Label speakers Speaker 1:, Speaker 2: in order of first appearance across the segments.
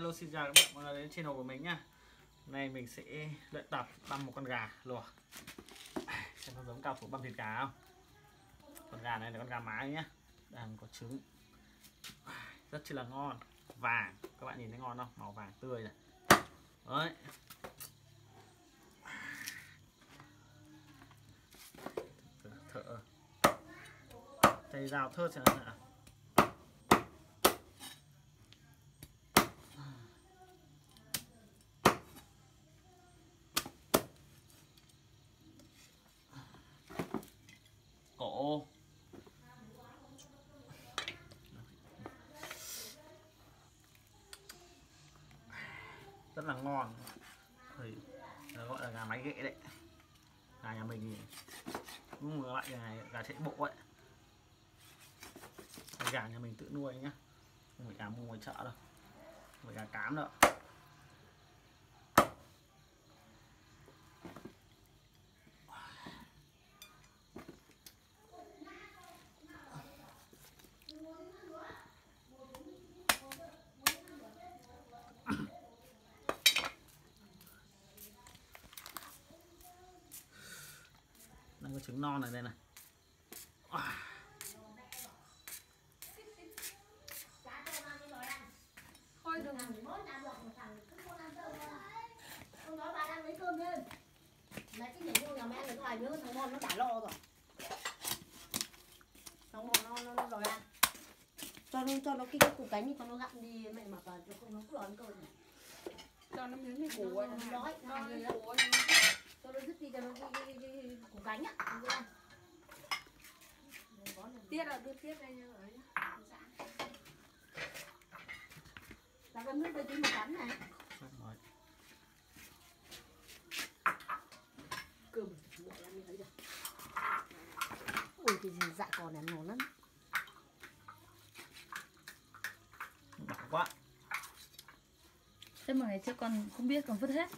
Speaker 1: hello, xin chào các bạn mọi người đến channel của mình nhá. Nay mình sẽ luyện tập băm một con gà. Luộc Xem có giống cao thủ băm thịt gà không? Con gà này là con gà mái nhá. Đang có trứng. Rất chi là ngon. Vàng. Các bạn nhìn thấy ngon không? Màu vàng tươi này. Đấy. Thợ thầy rào thơ chẳng hạn cổ rất là ngon. Thì gọi là gà máy ghệ đấy. Gà nhà mình thì cũng loại này gà chạy bộ ấy. Gà nhà mình tự nuôi nhá. Không phải gà mua ngoài chợ đâu. Không phải gà cám đâu. Trứng non ở đây này.
Speaker 2: Thôi đừng.
Speaker 3: Không nói bà đang lấy cơm lên. Mẹ cứ nhảy vô nhà mẹ ăn được vài nữa thằng Mon nó đã lo rồi. Thằng Mon nó, nó, nó đòi ăn cho nó cho nó cái cái củ cánh đi con nó gặm đi. Mẹ mặc vào cho không nó cứ đón cơm này.
Speaker 2: Cho nó miếng cái củ ấy
Speaker 3: Nó đói, nó
Speaker 2: người
Speaker 3: đói. Cho nó dứt đi cho nó cái, cái, cái, cái củ cánh á
Speaker 2: tiết là đưa tiết đây như ấy
Speaker 3: Là con nước đây tí một cắn này.
Speaker 1: Rồi.
Speaker 3: cơm. Bộ làm như thấy được ui cái gì dạ còn này ngon lắm.
Speaker 1: Bảo quá.
Speaker 4: Thế mà ngày trước con không biết con vứt hết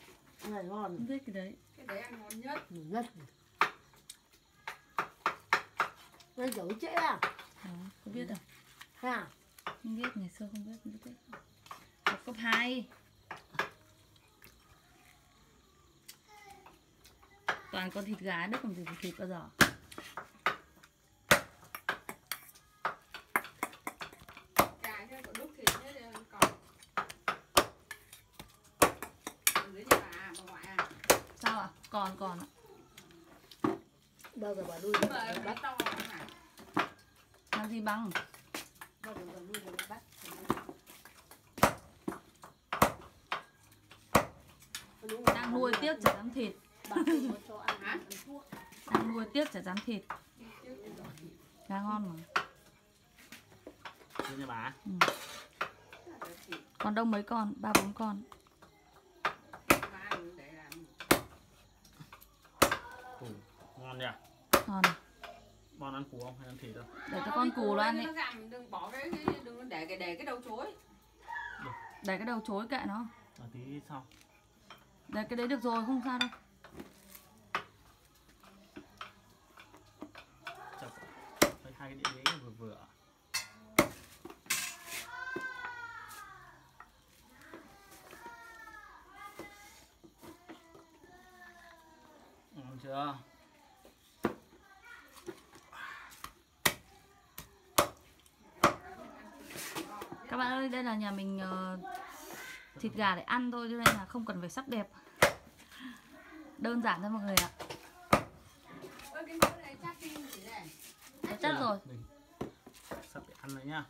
Speaker 3: này ngon.
Speaker 4: Không cái đấy.
Speaker 2: Cái đấy ăn ngon nhất.
Speaker 3: Ngon nhất. Nó dấu trễ à?
Speaker 4: Đó, Không biết đâu
Speaker 3: ha
Speaker 4: Không biết, ngày xưa không biết, không biết. Học cấp 2 Toàn con thịt gà đức còn gì thịt thịt bao giờ
Speaker 2: gà cho có đúc thịt hết rồi còn ở dưới nhà bà à, bà ngoại à
Speaker 4: Sao ạ? Còn còn ạ.
Speaker 3: Bao giờ bà nuôi bắt bắt
Speaker 2: to
Speaker 4: Làm gì bằng?
Speaker 3: Bao giờ bà nuôi nó bắt
Speaker 4: Đang nuôi tiếc chả dám thịt.
Speaker 3: bà không có cho ăn ăn thuốc.
Speaker 4: Đang nuôi tiếc chả dám thịt. Gà ngon mà.
Speaker 1: Bà.
Speaker 4: Còn đông mấy con? ba bốn con
Speaker 2: bà ăn để làm
Speaker 1: Củ ngon nhỉ?
Speaker 4: Ngon à?
Speaker 1: Bon ăn củ không? Hay ăn thịt đâu
Speaker 4: Để cho con cù nó ăn đi.
Speaker 2: Đừng bỏ cái cái- đừng để cái để cái đầu chối.
Speaker 4: Để cái đầu chối kệ nó.
Speaker 1: Và tí sau.
Speaker 4: Để cái đấy được rồi, không sao đâu.
Speaker 1: Chắc Thấy hai cái đĩa ghế vừa vừa. Ngon chưa
Speaker 4: Các bạn ơi, đây là nhà mình ờ, thịt gà để ăn thôi cho nên là không cần phải sắc đẹp. Đơn giản thôi mọi người ạ.
Speaker 2: này chắc
Speaker 4: rồi.
Speaker 1: Sắp để ăn rồi nhá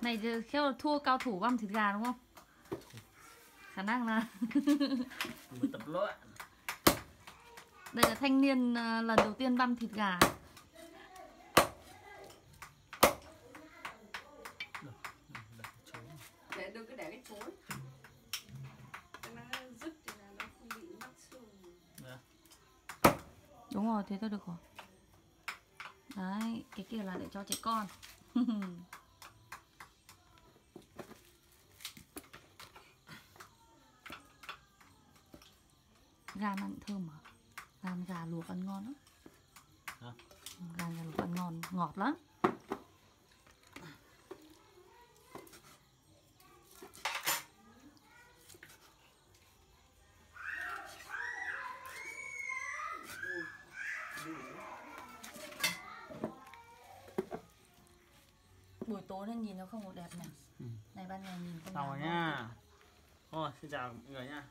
Speaker 4: Này thì khéo là thua cao thủ băm thịt gà đúng không? Năng là
Speaker 1: mới tập luyện
Speaker 4: đây là thanh niên ờ, lần đầu tiên băm thịt gà.
Speaker 2: Để đừng cái để cái xương
Speaker 1: Đây.
Speaker 4: Đúng rồi, thế thôi được rồi. Đấy, cái kia là để cho trẻ con. gan ăn thơm mà. Gan gà luộc ăn ngon lắm.
Speaker 1: Hả?
Speaker 4: Gan gà luộc ăn ngon ngọt lắm. Buổi tối nên nhìn nó không có đẹp này.
Speaker 1: Ừ.
Speaker 4: này ban ngày nhìn
Speaker 1: rồi
Speaker 4: ngon
Speaker 1: nha thôi xin chào mọi người nha